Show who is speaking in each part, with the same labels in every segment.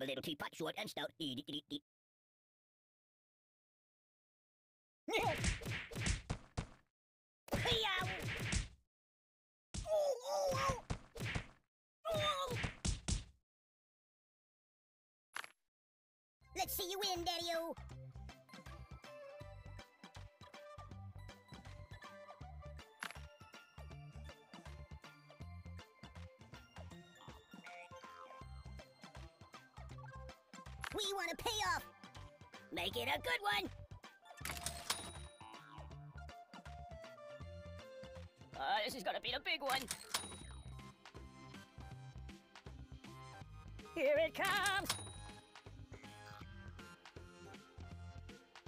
Speaker 1: A little teapot, short and stout. Dee dee dee dee. Hey-yow! Let's see you win, Daddy-o! We want a payoff! Make it a good one! Uh, this is gonna be the big one. Here it comes!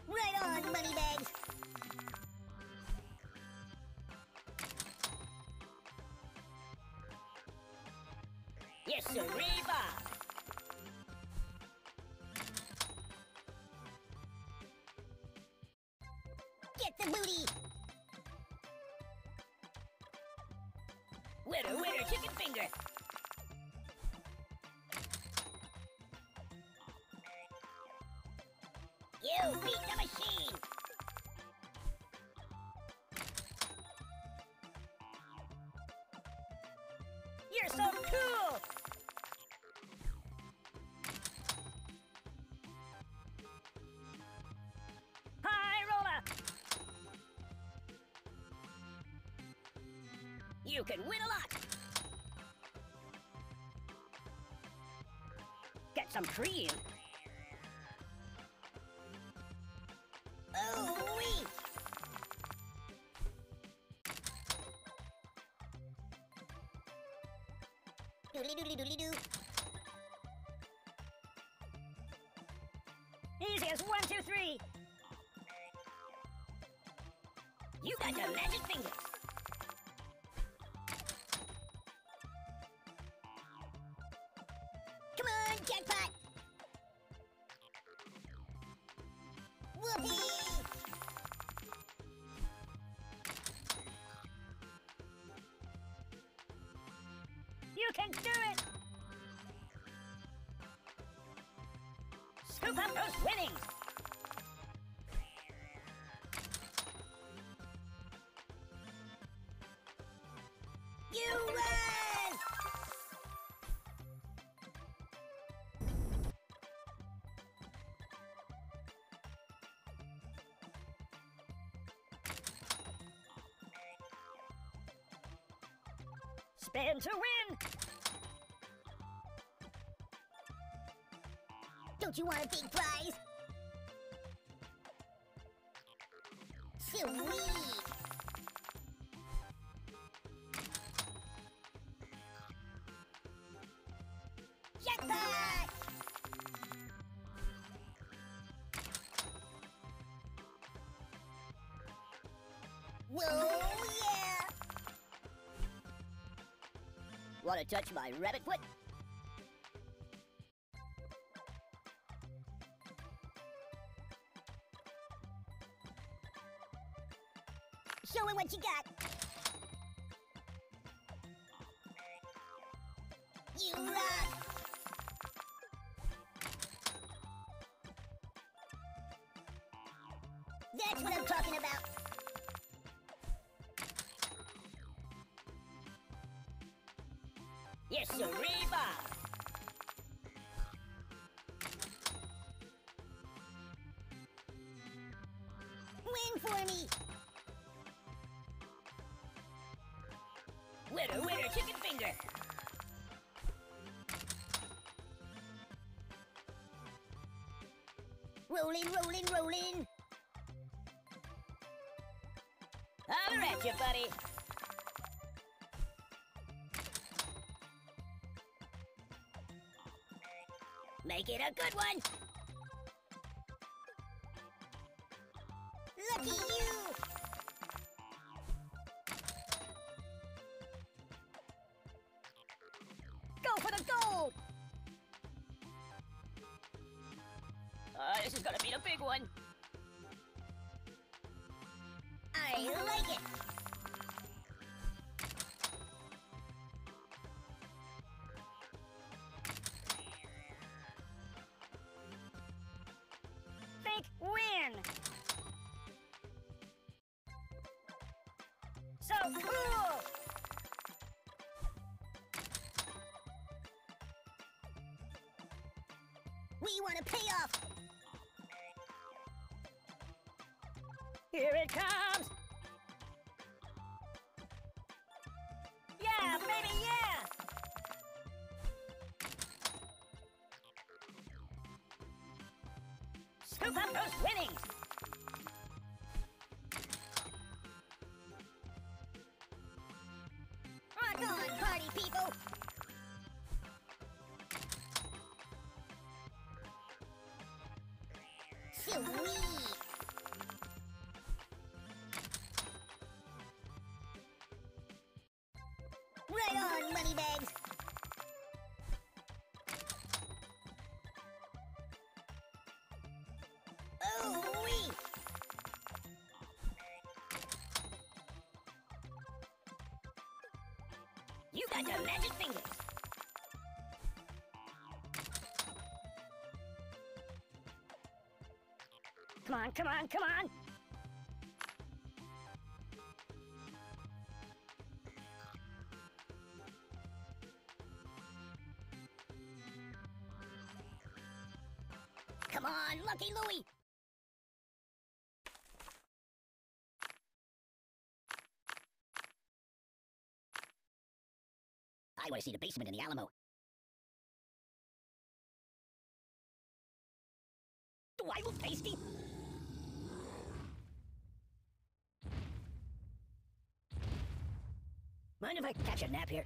Speaker 1: Right on, Moneybags! Yes, sir, Reba! Winner, winner, chicken finger! You can win a lot! Get some cream! Oh, wee! Doodly doodly doodly doo. Easy as one, two, three. You got the magic fingers. Spin to win! Don't you want a big prize? Sweet! Wanna touch my rabbit foot? Show him what you got. You rock! That's what I'm talking about. Yes, Reba! Win for me! Winner, winner, chicken finger! Rolling, rolling, rolling! Holler at you, buddy! Make it a good one! Lucky you! Go for the gold! Uh, this is gonna be the big one. I like it!
Speaker 2: We wanna pay off.
Speaker 1: Here it comes! Yeah, baby, yeah! Scoop up those winnings!
Speaker 2: Right on, moneybags. Oh.
Speaker 1: You got the magic fingers! Come on, come on, come on!
Speaker 2: Come on, Lucky Louie. I want to see the basement in the Alamo.
Speaker 1: Do I look tasty?
Speaker 2: Mind if I catch a nap here?